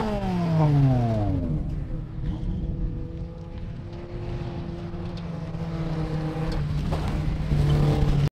음.